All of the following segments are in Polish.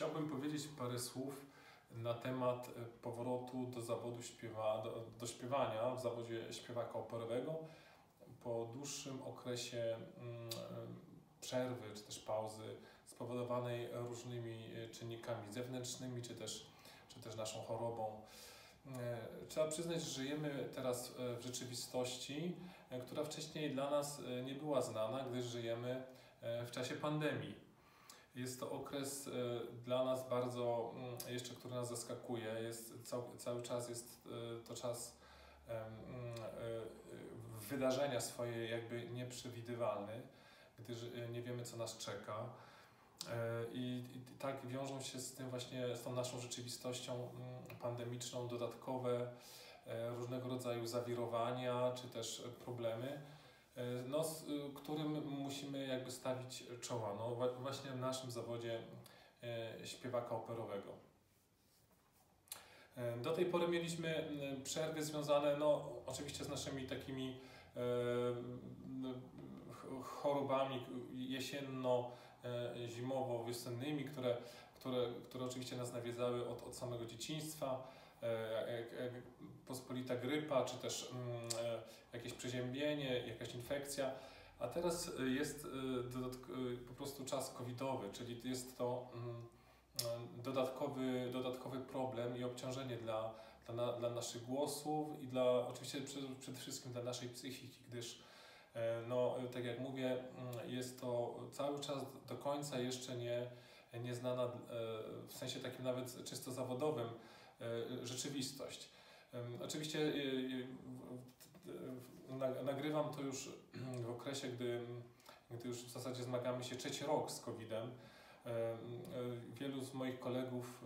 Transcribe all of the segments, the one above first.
Chciałbym powiedzieć parę słów na temat e, powrotu do zawodu śpiewa, do, do śpiewania w zawodzie śpiewaka operowego po dłuższym okresie mm, e, przerwy czy też pauzy spowodowanej różnymi e, czynnikami zewnętrznymi czy też, czy też naszą chorobą. Trzeba przyznać, że żyjemy teraz w rzeczywistości, która wcześniej dla nas nie była znana, gdyż żyjemy w czasie pandemii. Jest to okres e, dla nas bardzo, mm, jeszcze który nas zaskakuje. Jest, cały, cały czas jest e, to czas mm, e, wydarzenia swoje jakby nieprzewidywalny, gdyż nie wiemy, co nas czeka. I, I, tak wiążą się z tym właśnie, z tą naszą rzeczywistością mm, pandemiczną dodatkowe różnego rodzaju zawirowania czy też problemy no, z y, którym musimy jakby stawić czoła, no właśnie w naszym zawodzie e, śpiewaka operowego. E, do tej pory mieliśmy przerwy związane, no oczywiście z naszymi takimi chorobami jesienno-zimowo-wiosennymi, które, które, które oczywiście nas nawiedzały od, od samego dzieciństwa pospolita grypa, czy też mm, e, jakieś przeziębienie, jakaś infekcja. A teraz jest e, po prostu czas covidowy, czyli jest to mm, e, dodatkowy, dodatkowy problem i obciążenie dla, dla, dla naszych głosów i dla oczywiście przede wszystkim dla naszej psychiki, gdyż no, tak jak mówię, mm, jest to cały czas do końca jeszcze nie, nieznana w sensie takim nawet czysto zawodowym E, rzeczywistość. Oczywiście e, e, nagrywam to już w okresie, gdy, gdy już w zasadzie zmagamy się trzeci rok z COVID-em. Wielu z moich kolegów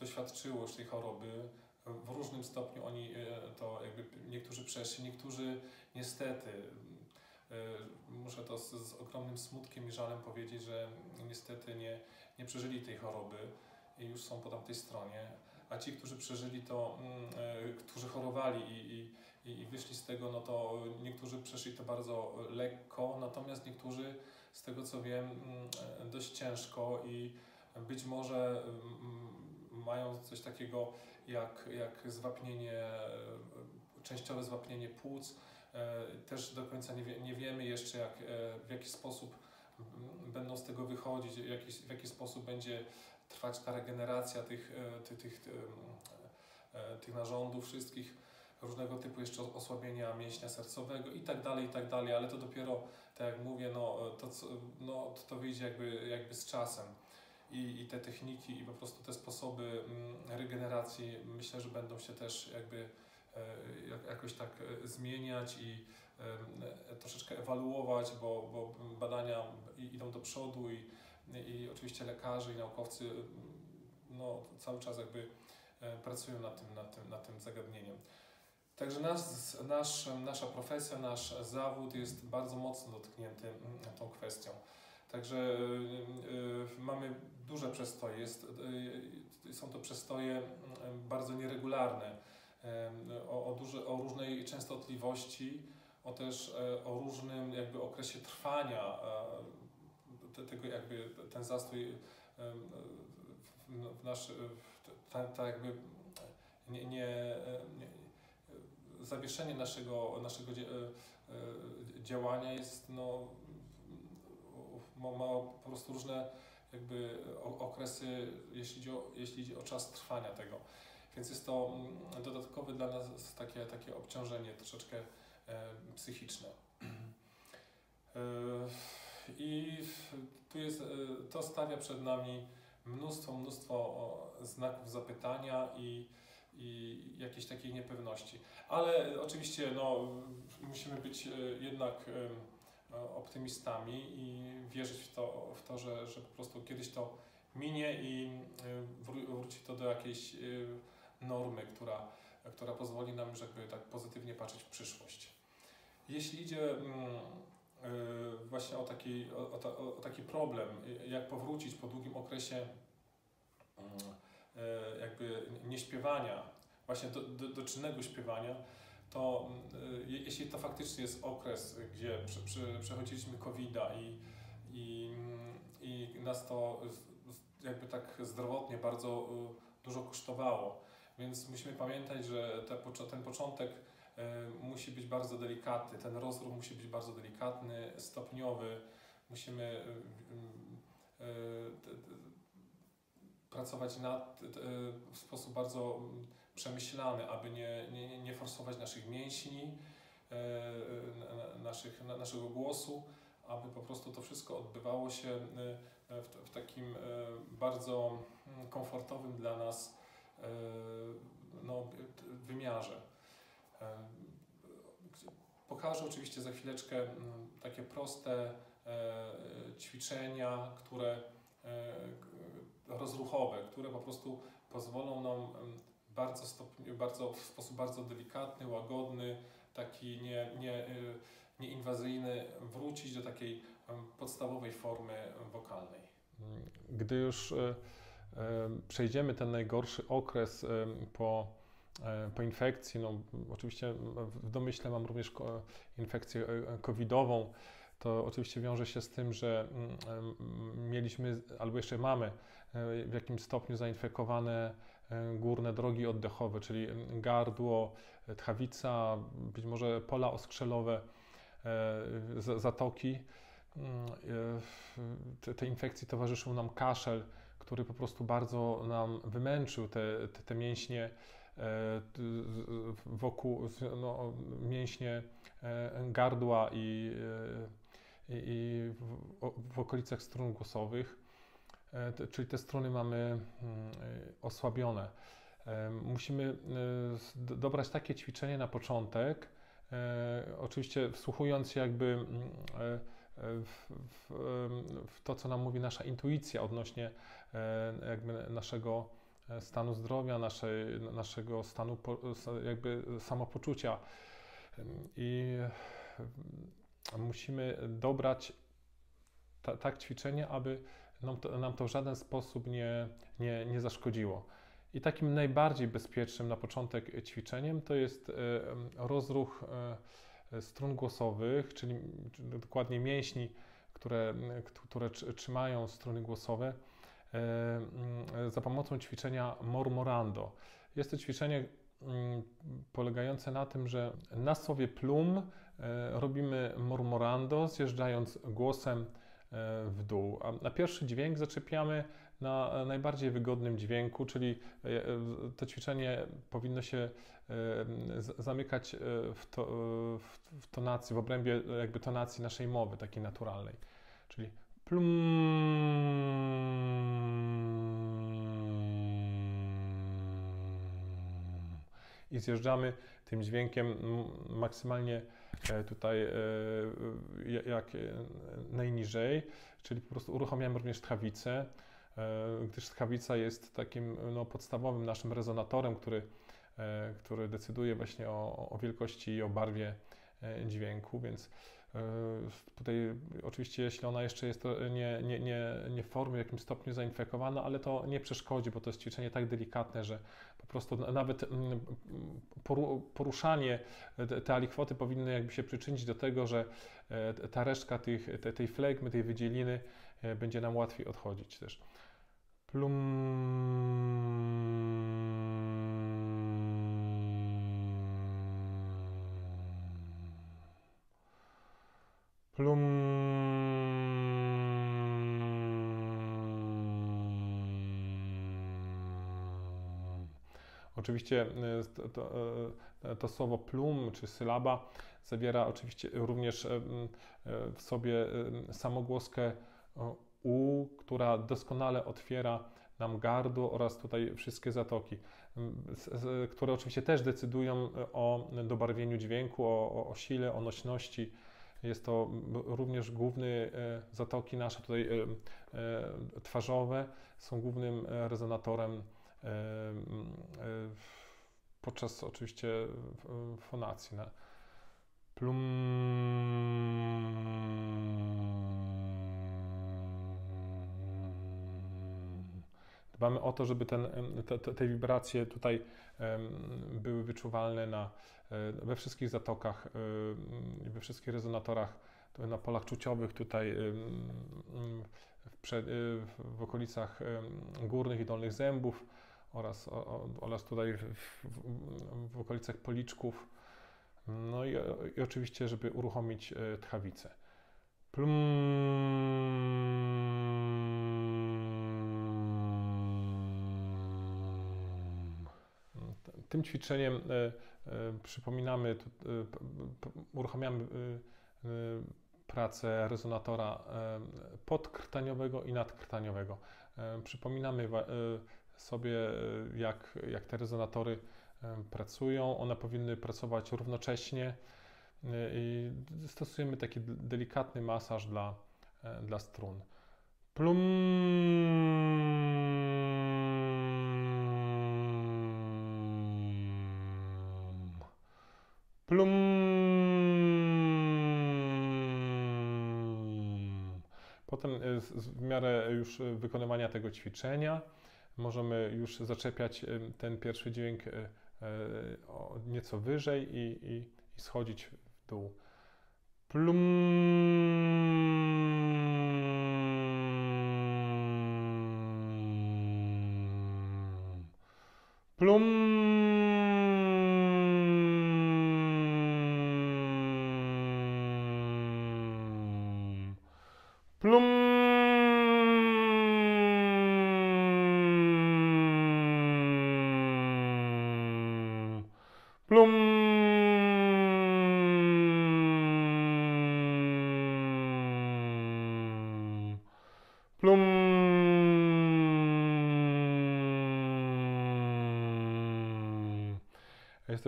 doświadczyło już tej choroby. W różnym stopniu oni to jakby niektórzy przeszli, niektórzy niestety muszę to z, z ogromnym smutkiem i żalem powiedzieć, że niestety nie, nie przeżyli tej choroby i już są po tamtej stronie a ci, którzy przeżyli to, mm, e, którzy chorowali i, i, i wyszli z tego, no to niektórzy przeszli to bardzo lekko, natomiast niektórzy, z tego co wiem, mm, e, dość ciężko i być może mm, mają coś takiego jak, jak zwapnienie, e, częściowe zwapnienie płuc. Też do końca nie, wie, nie wiemy jeszcze, jak, w jaki sposób będą z tego wychodzić, w jaki, w jaki sposób będzie trwać ta regeneracja tych, e, tych, tych, e, tych narządów wszystkich, różnego typu jeszcze osłabienia mięśnia sercowego i tak dalej, i tak dalej, ale to dopiero, tak jak mówię, no, to, no, to wyjdzie jakby, jakby z czasem. I, I te techniki i po prostu te sposoby mm, regeneracji myślę, że będą się też jakby e, jakoś tak zmieniać i troszeczkę ewaluować, bo, bo badania idą do przodu i i oczywiście lekarze i naukowcy no, cały czas jakby e, pracują nad tym, nad tym, nad tym zagadnieniem. Także nas, nasz, nasza profesja, nasz zawód jest bardzo mocno dotknięty tą kwestią. Także y, mamy duże przestoje. Jest, y, są to przestoje bardzo nieregularne, o, o, duże, o różnej częstotliwości, o też o różnym jakby okresie trwania tego jakby ten zastój w nasz, ta, ta jakby nie, nie, nie, zawieszenie naszego, naszego e, działania jest no, ma, ma po prostu różne jakby okresy, jeśli idzie, o, jeśli idzie o czas trwania tego. Więc jest to mm, dodatkowe dla nas takie, takie obciążenie troszeczkę e, psychiczne. E, i tu jest, e, to stawia przed nami mnóstwo, mnóstwo znaków zapytania i, i jakiejś takiej niepewności. Ale oczywiście no, musimy być e, jednak optymistami i wierzyć w to, w to że, że po prostu kiedyś to minie i e, wróci to do jakiejś normy, która, która pozwoli nam żeby tak pozytywnie patrzeć w przyszłość. Jeśli idzie mm, Y, właśnie o taki, o, o, o taki problem, jak powrócić po długim okresie y, jakby nieśpiewania, właśnie do, do, do czynnego śpiewania, to y, jeśli to faktycznie jest okres, gdzie prze, prze, przechodziliśmy covid i, i, i nas to jakby tak zdrowotnie bardzo dużo kosztowało. Więc musimy pamiętać, że te, ten początek musi być bardzo delikatny, ten rozruch musi być bardzo delikatny, stopniowy. Musimy pracować nad, w sposób bardzo przemyślany, aby nie, nie, nie forsować naszych mięśni, naszych, naszego głosu, aby po prostu to wszystko odbywało się w, w takim bardzo komfortowym dla nas no, wymiarze. Pokażę oczywiście za chwileczkę takie proste ćwiczenia, które rozruchowe, które po prostu pozwolą nam bardzo, stopni, bardzo w sposób bardzo delikatny, łagodny, taki nie, nie, y, nieinwazyjny wrócić do takiej podstawowej formy wokalnej. Gdy już przejdziemy ten najgorszy okres po, e, po infekcji, no oczywiście w domyśle mam również infekcję e, covidową, to oczywiście wiąże się z tym, że mm, mieliśmy albo jeszcze mamy e, w jakimś stopniu zainfekowane e, górne drogi oddechowe, czyli gardło, tchawica, być może pola oskrzelowe, e, zatoki. Mm, te infekcji towarzyszył nam kaszel, który po prostu bardzo nam wymęczył te, te, te mięśnie wokół, no, mięśnie gardła i i, i w, w, okolicach strun głosowych, e, czyli te struny mamy mm, e, osłabione. E, musimy dobrać takie ćwiczenie na początek, oczywiście wsłuchując się jakby mm, w, w, w, to, co nam mówi nasza intuicja odnośnie jakby naszego stanu zdrowia, naszej, naszego stanu jakby samopoczucia. I musimy dobrać ta, tak ćwiczenie, aby nam to, nam to w żaden sposób nie, nie, nie zaszkodziło. I takim najbardziej bezpiecznym na początek ćwiczeniem to jest e, rozruch e, strun głosowych, czyli dokładnie mięśni, które, które trzymają struny głosowe za pomocą ćwiczenia mormorando. Jest to ćwiczenie mm, polegające na tym, że na słowie plum E, robimy murmurando, zjeżdżając głosem e, w dół. A na pierwszy dźwięk zaczepiamy na najbardziej wygodnym dźwięku, czyli e, to ćwiczenie powinno się zamykać w, to, w tonacji, w obrębie jakby tonacji naszej mowy, takiej naturalnej. Czyli plum. I zjeżdżamy tym dźwiękiem maksymalnie E, tutaj e, jak najniżej, czyli po prostu uruchamiamy również tchawicę, e, gdyż tchawica jest takim no, podstawowym naszym rezonatorem, który, który decyduje właśnie o, o wielkości i o barwie dźwięku, więc Tutaj oczywiście, jeśli ona jeszcze jest nie, nie, nie, nie w formie, w jakimś stopniu zainfekowana, ale to nie przeszkodzi, bo to jest ćwiczenie tak delikatne, że po prostu nawet mm, poruszanie te alikwoty powinny jakby się przyczynić do tego, że e, ta resztka tych, tej flegmy, tej wydzieliny e, będzie nam łatwiej odchodzić też. Plum. Plum. Oczywiście e, to, to, e, to, słowo plum czy sylaba zawiera oczywiście również e, w sobie samogłoskę u, która doskonale otwiera nam gardło oraz tutaj wszystkie zatoki, które oczywiście też decydują o dobarwieniu dźwięku, o, o sile, o nośności jest to również główny, e, zatoki nasze tutaj e, e, twarzowe są głównym rezonatorem podczas oczywiście fonacji. Plum. Dbamy o to, żeby ten, te, te wibracje tutaj były wyczuwalne na, e, we wszystkich zatokach, e, we wszystkich rezonatorach, na polach czuciowych tutaj w, prze, w, w okolicach górnych i dolnych zębów oraz, oraz tutaj w, w, w okolicach policzków. No i, i, oczywiście, żeby uruchomić tchawicę. Plum. Tym ćwiczeniem e, e, przypominamy, e, uruchamiamy pracę rezonatora podkrtaniowego i nadkrtaniowego. Przypominamy sobie, jak, jak te rezonatory pracują. One powinny pracować równocześnie i stosujemy taki delikatny masaż dla, dla strun. Plum. Plum. Potem e, w miarę już wykonywania tego ćwiczenia możemy już zaczepiać e, ten pierwszy dźwięk e, nieco wyżej i, i, i schodzić w dół. Plum. Plum.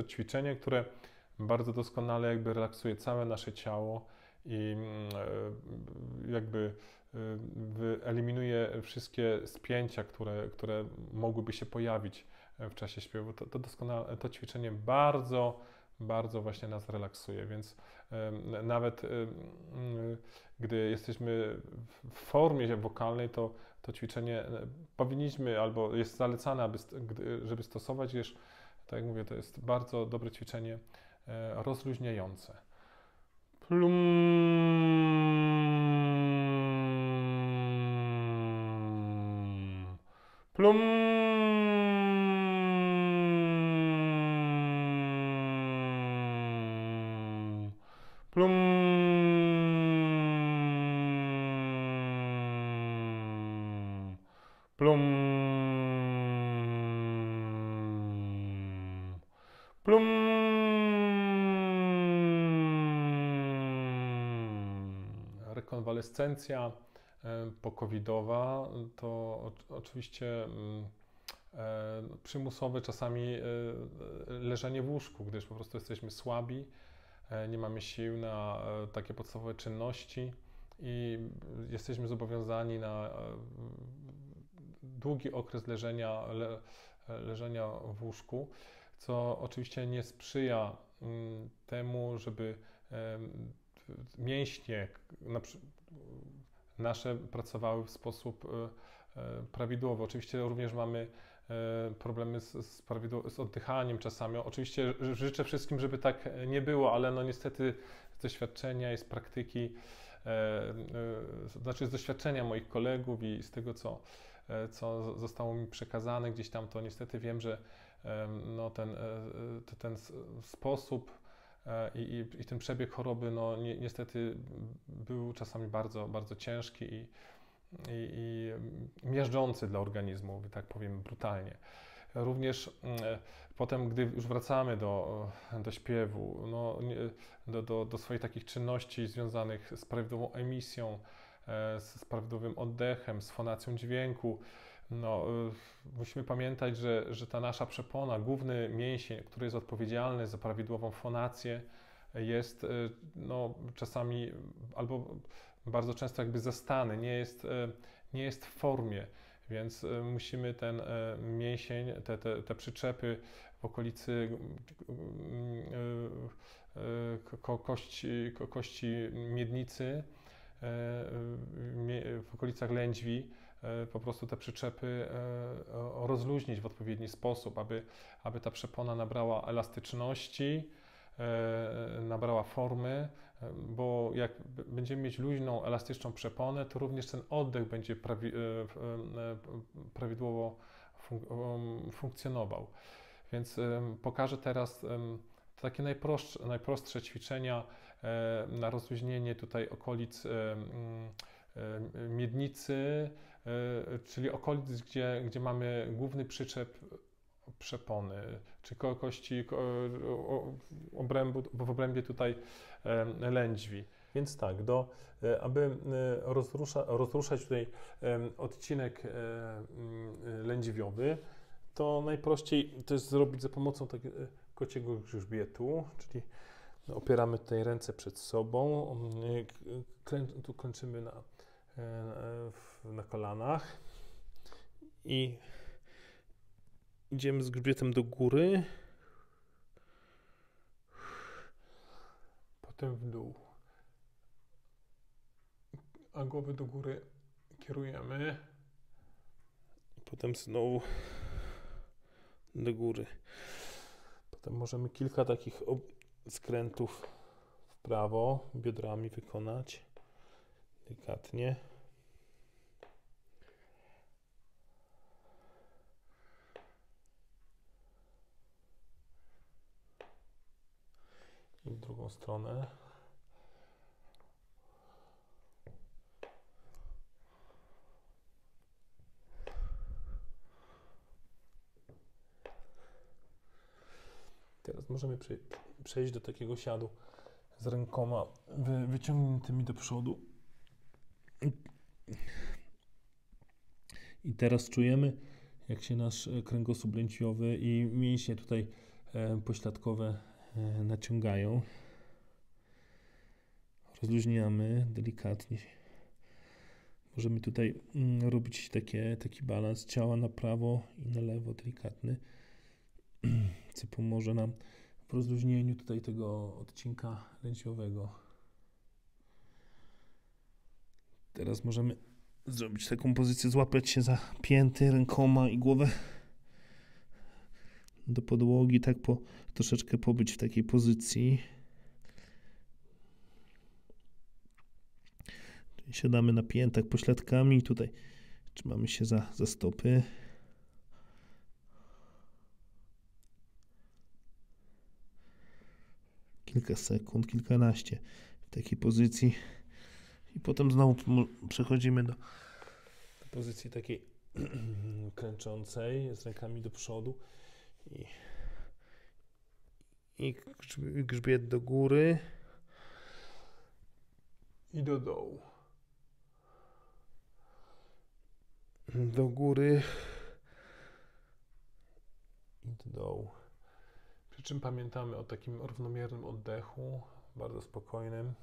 To ćwiczenie, które bardzo doskonale jakby relaksuje całe nasze ciało i mm, e, jakby e, eliminuje wszystkie spięcia, które, które mogłyby się pojawić w czasie śpiewu. To, to, doskonale, to ćwiczenie bardzo, bardzo właśnie nas relaksuje, więc nawet gdy jesteśmy w formie wokalnej, to, to ćwiczenie e, powinniśmy albo jest zalecane, aby, żeby stosować, gdyż, tak jak mówię, to jest bardzo dobre ćwiczenie rozluźniające. Plum. Plum. Plum. Plum. Plum. Rekonwalescencja e, pokowidowa to oczywiście mm, e, przymusowe czasami e, leżenie w łóżku, gdyż po prostu jesteśmy słabi, nie mamy sił na takie podstawowe czynności i jesteśmy zobowiązani na długi okres leżenia, le, leżenia w łóżku, co oczywiście nie sprzyja mm, temu, żeby mięśnie nasze pracowały w sposób e, e, prawidłowy. Oczywiście również mamy e, problemy z, z, z oddychaniem czasami. Oczywiście życzę wszystkim, żeby tak nie było, ale no niestety z doświadczenia i z praktyki, znaczy z doświadczenia moich kolegów i z tego, co, co zostało mi przekazane gdzieś tam, to niestety wiem, że no ten, ten sposób i, i, i ten przebieg choroby no, ni, niestety był czasami bardzo, bardzo ciężki i, i, i miażdżący dla organizmu, tak powiem brutalnie. Również e, potem, gdy już wracamy do, do śpiewu, no, do, do, do swoich takich czynności związanych z prawidłową emisją, e, z, z prawidłowym oddechem, z fonacją dźwięku, no, y, musimy pamiętać, że, że ta nasza przepona, główny mięsień, który jest odpowiedzialny za prawidłową fonację, jest y, no, czasami albo bardzo często jakby zastany, nie jest, y, nie jest w formie, więc musimy ten mięsień, te, te, te przyczepy w okolicy kości, kości miednicy, w okolicach lędźwi, po prostu te przyczepy e, rozluźnić w odpowiedni sposób, aby, aby ta przepona nabrała elastyczności e, nabrała formy, e, bo jak będziemy mieć luźną, elastyczną przeponę, to również ten oddech będzie prawi, e, e, prawidłowo funkcjonował. Więc pokażę teraz takie najprostsze, najprostsze ćwiczenia e, na rozluźnienie tutaj okolic e, miednicy, e, czyli okolic, gdzie, gdzie mamy główny przyczep przepony, czy ko- kości obrębu, w obrębie tutaj lędźwi. Więc tak, do, e, aby e, rozrusza, rozruszać tutaj odcinek e, lędźwiowy, to najprościej to jest zrobić za pomocą e, kociego grzbietu, czyli opieramy tutaj ręce przed sobą, tu klęczymy na, e, w- na kolanach i idziemy z grzbietem do góry, potem w dół, a głowę do góry kierujemy, potem znowu do góry. Potem możemy kilka takich skrętów w prawo biodrami wykonać delikatnie. W drugą stronę. Teraz możemy przej- przejść do takiego siadu z rękoma wy, wyciągniętymi do przodu. I- teraz czujemy, jak się nasz kręgosłup lędźwiowy i mięśnie tutaj e, pośladkowe naciągają. Rozluźniamy delikatnie. Możemy tutaj mm, robić takie, taki balans ciała na prawo i na lewo, delikatny, co pomoże nam w rozluźnieniu tutaj tego odcinka lędźwiowego. Teraz możemy zrobić taką pozycję, złapać się za pięty rękoma i głowę do podłogi, tak po, troszeczkę pobyć w takiej pozycji. Siadamy na piętach pośladkami tutaj trzymamy się za, za stopy. kilka sekund, kilkanaście w takiej pozycji i potem znowu przechodzimy do, do pozycji takiej kręczącej z rękami do przodu i, i grzb- grzbiet do góry i do dołu. Do góry i do dołu. Przy czym pamiętamy o takim równomiernym oddechu, bardzo spokojnym.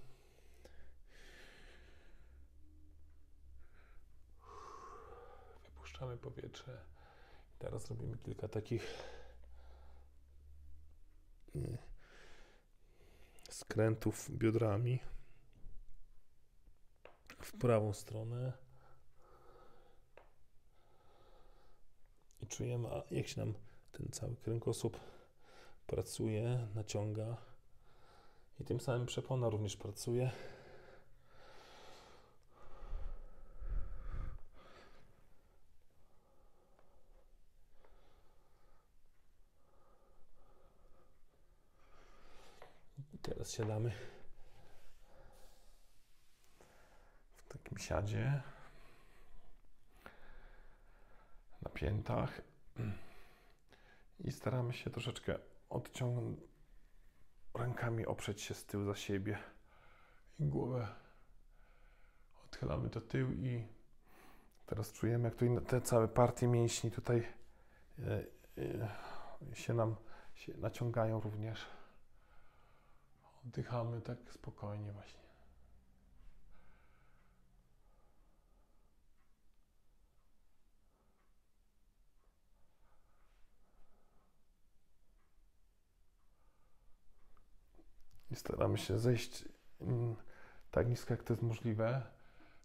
Wypuszczamy powietrze. Teraz robimy kilka takich skrętów biodrami w prawą stronę. I czujemy, a jak się nam ten cały kręgosłup pracuje, naciąga i tym samym przepona również pracuje. Teraz siadamy. W takim siadzie. Na piętach. I staramy się troszeczkę odciągnąć rękami, oprzeć się z tyłu za siebie. I głowę odchylamy do tyłu i teraz czujemy, jak tutaj te całe partie mięśni tutaj e, e, się nam się naciągają również. Oddychamy tak spokojnie właśnie. I staramy się zejść mm, tak nisko, jak to jest możliwe.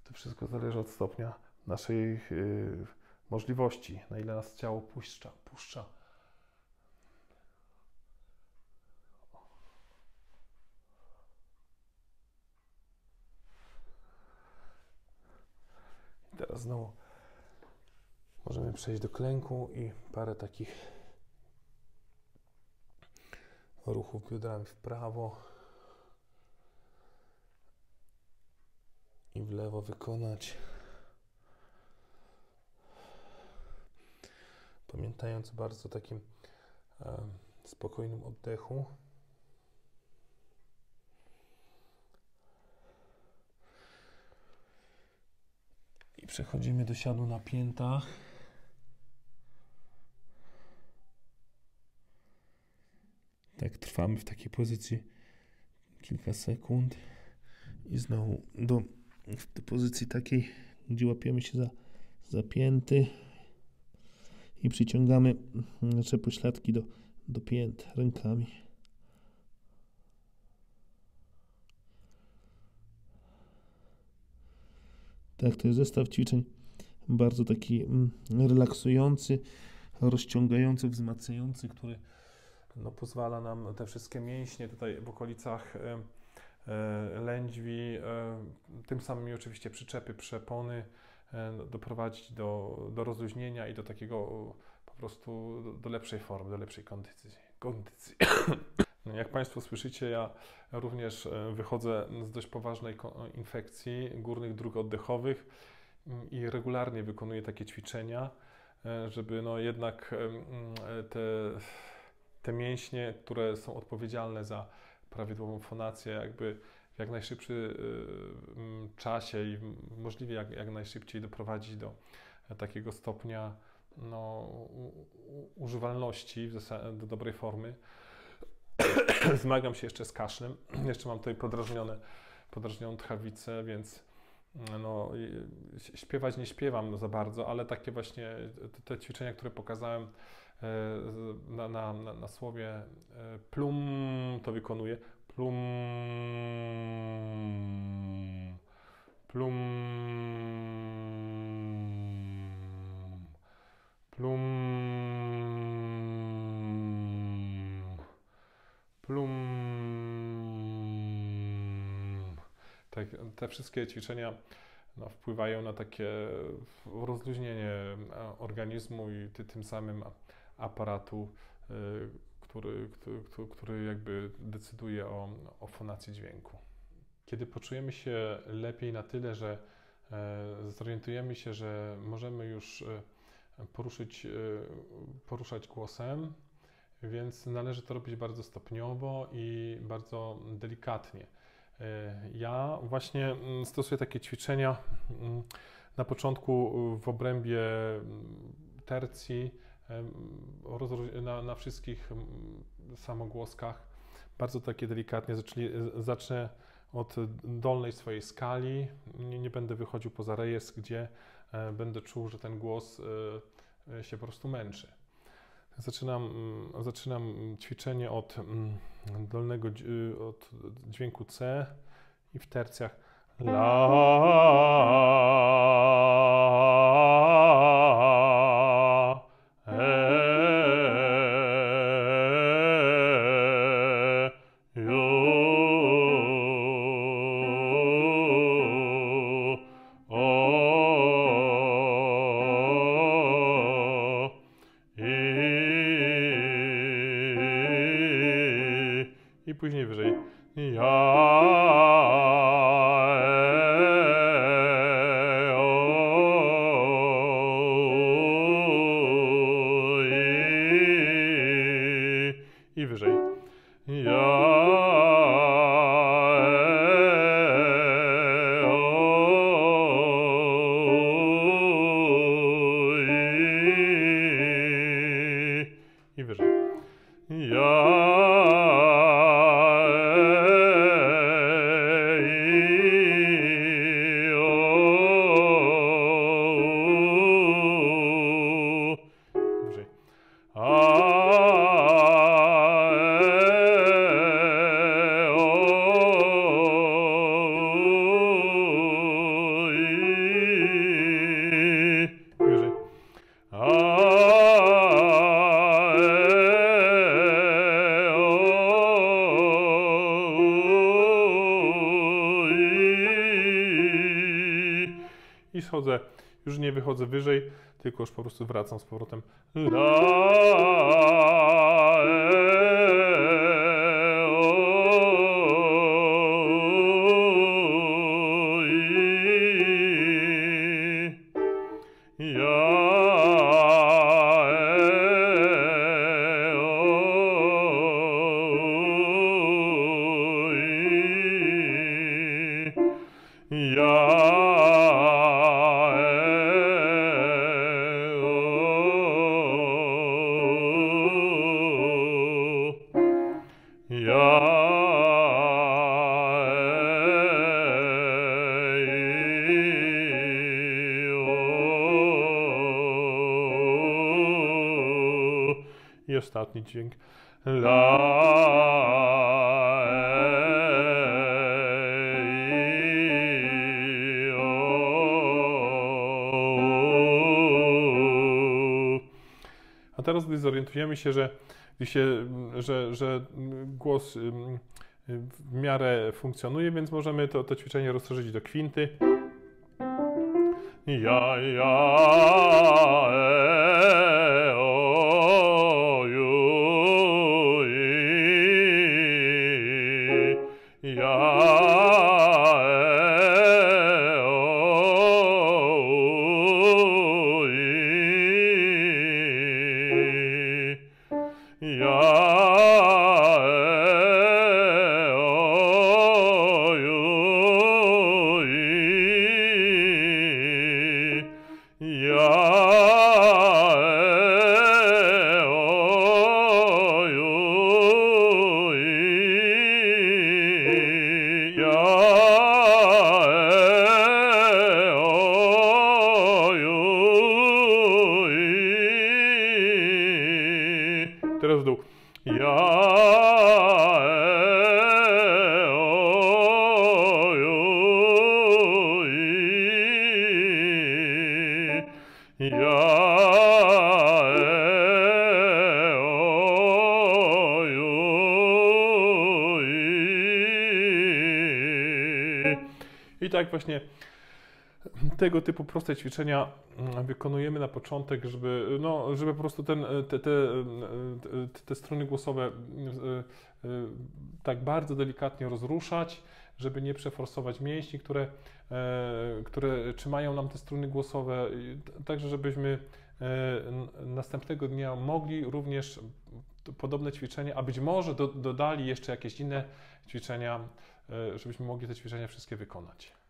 To wszystko zależy od stopnia naszej y, możliwości, na ile nas ciało puszcza. puszcza. Teraz znowu możemy przejść do klęku i parę takich ruchów biodrami w prawo i w lewo wykonać. Pamiętając bardzo takim e, spokojnym oddechu. I przechodzimy do siadu na piętach. Tak trwamy w takiej pozycji kilka sekund i znowu do, do pozycji takiej, gdzie łapiemy się za, za pięty i przyciągamy nasze pośladki do, do pięt rękami. Tak, to jest zestaw ćwiczeń bardzo taki mm, relaksujący, rozciągający, wzmacniający, który no, pozwala nam te wszystkie mięśnie tutaj w okolicach e, e, lędźwi, e, tym samym oczywiście przyczepy, przepony, e, doprowadzić do, do rozluźnienia i do takiego po prostu do, do lepszej formy, do lepszej kondycji. kondycji. Jak Państwo słyszycie, ja również e, wychodzę z dość poważnej ko- infekcji górnych dróg oddechowych i regularnie wykonuję takie ćwiczenia, e, żeby no jednak e, te, te mięśnie, które są odpowiedzialne za prawidłową fonację, jakby w jak najszybszy mm, czasie i możliwie jak, jak najszybciej doprowadzić do e, takiego stopnia no, używalności, do dobrej formy. Zmagam się jeszcze z kaszlem. Jeszcze mam tutaj podrażnione, podrażnioną tchawicę, więc no, i- śpiewać nie śpiewam za bardzo, ale takie właśnie te, ćwiczenia, które pokazałem e, na, na, na, na słowie e, plum, to wykonuję. Plum, plum, plum, te wszystkie ćwiczenia no, wpływają na takie rozluźnienie e, organizmu i ty, tym samym aparatu, y, który, który, który- jakby decyduje o, o fonacji dźwięku. Kiedy poczujemy się lepiej na tyle, że e, zorientujemy się, że możemy już poruszyć, e, poruszać głosem, więc należy to robić bardzo stopniowo i bardzo delikatnie. E, Ja właśnie mm, stosuję takie ćwiczenia mm, na początku y, w obrębie mm, tercji, na, na wszystkich samogłoskach, bardzo takie delikatnie. Zaczli, zacznę od dolnej swojej skali, nie, nie będę wychodził poza rejestr, gdzie e, będę czuł, że ten głos e, się po prostu męczy. Zaczynam, mm, zaczynam ćwiczenie od mm, dolnego y, od dźwięku C i w tercjach. La i, wyżej. Nie wychodzę wyżej, tylko już po prostu wracam z powrotem. ostatni dźwięk. La, e, o. A teraz, gdy zorientujemy się, że, gdy się, że, że głos w miarę funkcjonuje, więc możemy to, to ćwiczenie rozszerzyć do kwinty. Ja, ja, e, tak właśnie tego typu proste ćwiczenia mm, wykonujemy na początek, żeby, no, żeby po prostu ten, te, te, te, te struny głosowe y, y, tak bardzo delikatnie rozruszać, żeby nie przeforsować mięśni, które, e, które trzymają nam te struny głosowe, także żebyśmy e, następnego dnia mogli również podobne ćwiczenie, a być może do, dodali jeszcze jakieś inne ćwiczenia, e, żebyśmy mogli te ćwiczenia wszystkie wykonać.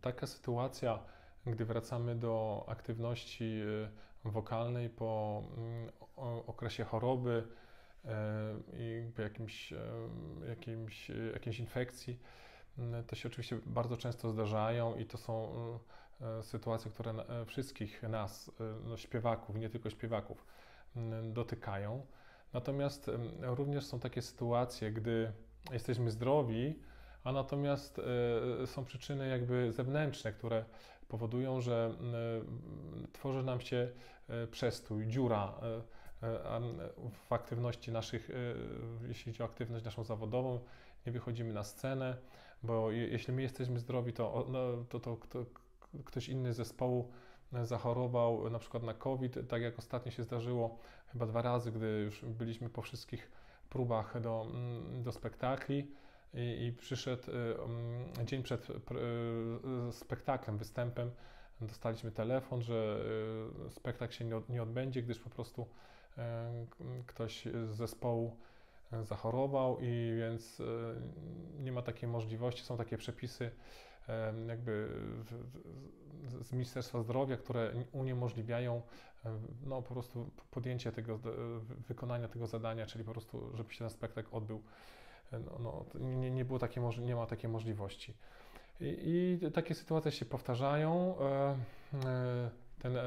Taka sytuacja, gdy wracamy do aktywności y, wokalnej po mm, okresie choroby e, i po jakimś, e, jakimś, jakiejś infekcji, to się oczywiście bardzo często zdarzają i to są sytuacje, które wszystkich nas, no, śpiewaków, nie tylko śpiewaków, dotykają. Natomiast również są takie sytuacje, gdy jesteśmy zdrowi, a natomiast e, są przyczyny jakby zewnętrzne, które powodują, że e, tworzy nam się e, przestój, dziura e, e, w aktywności naszych, e, jeśli chodzi o aktywność naszą zawodową, nie wychodzimy na scenę, bo je, jeśli my jesteśmy zdrowi, to, no, to, to kto, ktoś inny z zespołu e, zachorował na przykład na COVID, tak jak ostatnio się zdarzyło chyba dwa razy, gdy już byliśmy po wszystkich próbach do, mm, do spektakli i, i przyszedł y, mm, dzień przed pr- y, spektaklem, występem, dostaliśmy telefon, że y, spektakl się nie, od- nie odbędzie, gdyż po prostu y, ktoś z zespołu y, zachorował i więc y, nie ma takiej możliwości, są takie przepisy y, jakby z Ministerstwa Zdrowia, które uniemożliwiają y, no, po prostu podjęcie tego, y, wykonania tego zadania, czyli po prostu, żeby się ten spektakl odbył no, no, nie, nie, było takiej, nie ma takiej możliwości. I, I takie sytuacje się powtarzają. E, e, ten, e,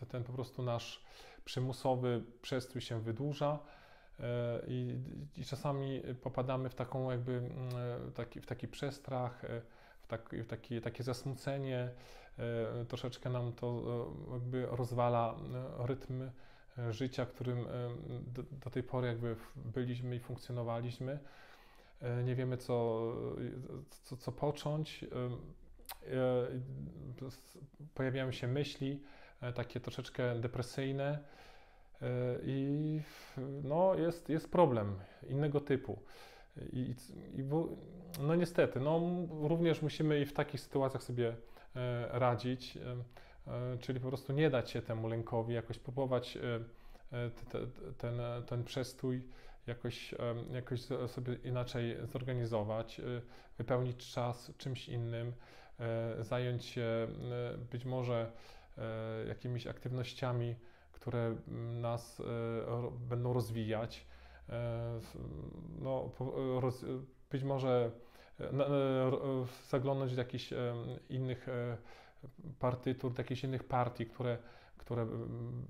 te- ten po prostu nasz przymusowy przestój się wydłuża i, i czasami popadamy w taką jakby taki, w taki przestrach, w, taki, w taki, takie zasmucenie. Troszeczkę nam to jakby rozwala rytm życia, którym do, do tej pory jakby byliśmy i funkcjonowaliśmy. E, Nie wiemy, co, co, co począć. E, e, pojawiają się myśli takie troszeczkę depresyjne i no, jest, jest problem innego typu. I, i no niestety, no, również musimy i w takich sytuacjach sobie radzić, czyli po prostu nie dać się temu lękowi, jakoś próbować ten, ten przestój jakoś, jakoś sobie inaczej zorganizować, y, wypełnić czas czymś innym, e, zająć się e, być może e, jakimiś aktywnościami, które nas będą rozwijać. No, być może zaglądnąć do jakichś innych partytur, do jakichś innych partii, które które mm,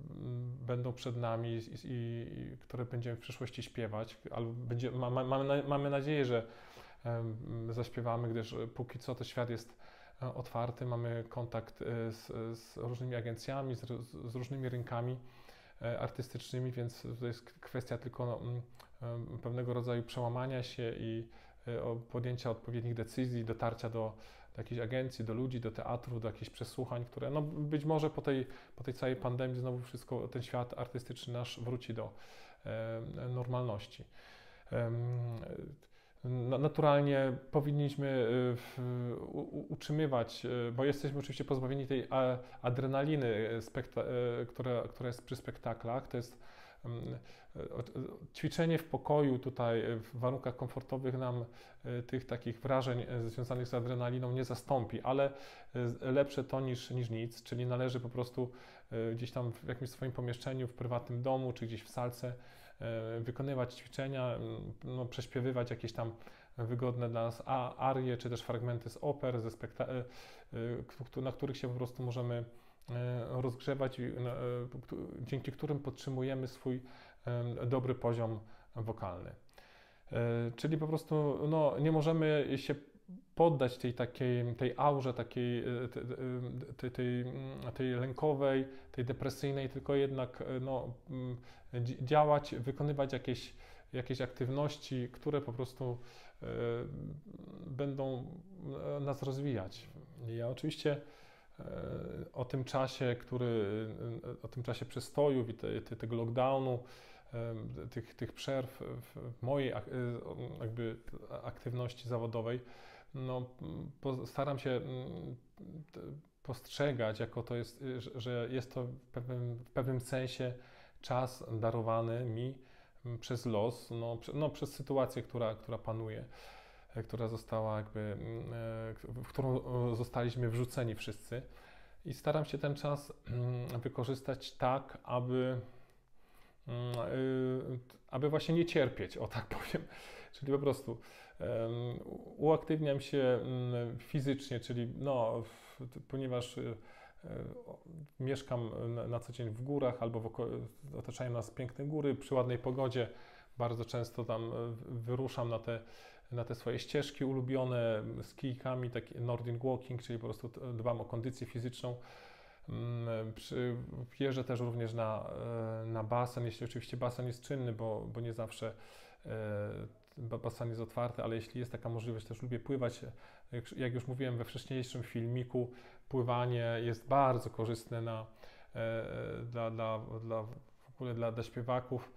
będą przed nami i, i, i które będziemy w przyszłości śpiewać, albo będzie, ma, ma, mamy, mamy nadzieję, że zaśpiewamy, gdyż póki co to świat jest e, otwarty, mamy kontakt e, z, z różnymi agencjami, z, z, różnymi rynkami e, artystycznymi, więc to jest kwestia tylko no, pewnego rodzaju przełamania się i podjęcia odpowiednich decyzji, dotarcia do, do jakiejś agencji, do ludzi, do teatru, do jakichś przesłuchań, które no być może po tej, po tej całej pandemii znowu wszystko, ten świat artystyczny nasz wróci do e, normalności. E, naturalnie powinniśmy e, utrzymywać, e, bo jesteśmy oczywiście pozbawieni tej adrenaliny, która, która jest przy spektaklach. To jest Ćwiczenie w pokoju tutaj w warunkach komfortowych nam e, tych takich wrażeń e, związanych z adrenaliną nie zastąpi, ale e, lepsze to niż, niż nic, czyli należy po prostu gdzieś tam w jakimś swoim pomieszczeniu, w prywatnym domu czy gdzieś w salce wykonywać ćwiczenia, no, prześpiewywać jakieś tam wygodne dla nas arie, czy też fragmenty z oper, ze na których się po prostu możemy rozgrzewać, dzięki którym podtrzymujemy swój dobry poziom wokalny. E, czyli po prostu no, nie możemy się poddać tej takiej, tej aurze takiej, e, tej, tej, mm, tej lękowej, tej depresyjnej, tylko jednak e, no, mm, działać, wykonywać jakieś, jakieś aktywności, które po prostu będą nas rozwijać. Ja oczywiście o tym czasie, który, o tym czasie przestoju i te, te, tego lockdownu, tych, tych przerw w mojej jakby aktywności zawodowej, no, staram się postrzegać jako to jest, że jest to w pewnym, w pewnym sensie czas darowany mi przez los, no, no, przez sytuację, która, która panuje, e, która została jakby, e, w którą zostaliśmy wrzuceni wszyscy. I staram się ten czas wykorzystać tak, aby Mm, y, aby właśnie nie cierpieć, o tak powiem. Czyli po prostu uaktywniam się mm, fizycznie, czyli no, ponieważ mieszkam na co dzień w górach albo w otaczają nas piękne góry, przy ładnej pogodzie bardzo często tam wyruszam na te, na te swoje ścieżki ulubione z kijkami, taki Nordic Walking, czyli po prostu dbam o kondycję fizyczną. Mm, jeżdżę też również na, e, na basen, jeśli oczywiście basen jest czynny, bo, bo nie zawsze e, basen jest otwarty, ale jeśli jest taka możliwość, też lubię pływać. Jak już mówiłem we wcześniejszym filmiku, pływanie jest bardzo korzystne na, e, dla, dla, dla, w ogóle dla, dla śpiewaków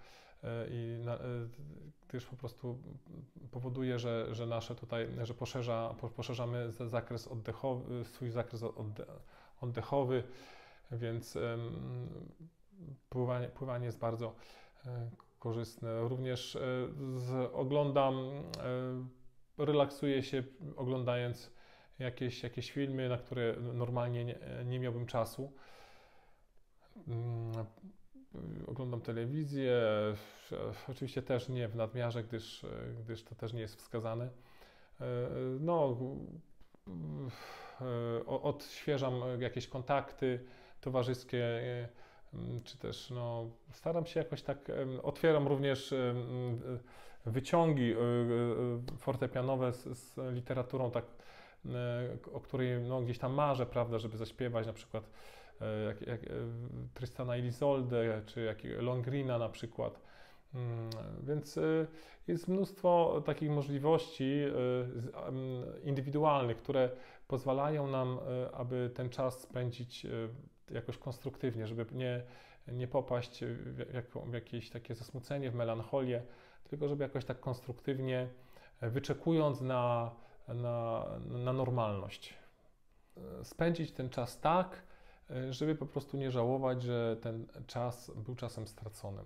i na, gdyż po prostu powoduje, że, że nasze tutaj, że poszerza, poszerzamy zakres oddechowy, swój zakres oddechowy więc pływanie, pływanie jest bardzo e, korzystne. Również e, z, oglądam, e, relaksuję się oglądając jakieś, jakieś filmy, na które normalnie nie, nie miałbym czasu. Mm, oglądam telewizję, oczywiście też nie w nadmiarze, gdyż, gdyż to też nie jest wskazane. No, E, odświeżam jakieś kontakty towarzyskie, e, czy też no, staram się jakoś tak, otwieram również wyciągi fortepianowe z, z literaturą, tak, o której no, gdzieś tam marzę, prawda, żeby zaśpiewać na przykład jak, jak Tristana i Isolde, czy jak Longrina na przykład. Mm, więc jest mnóstwo takich możliwości indywidualnych, które pozwalają nam, e, aby ten czas spędzić e, jakoś konstruktywnie, żeby nie, nie popaść w, jak, jakieś takie zasmucenie, w melancholię, tylko żeby jakoś tak konstruktywnie, e, wyczekując na, na, na normalność, spędzić ten czas tak, żeby po prostu nie żałować, że ten czas był czasem straconym.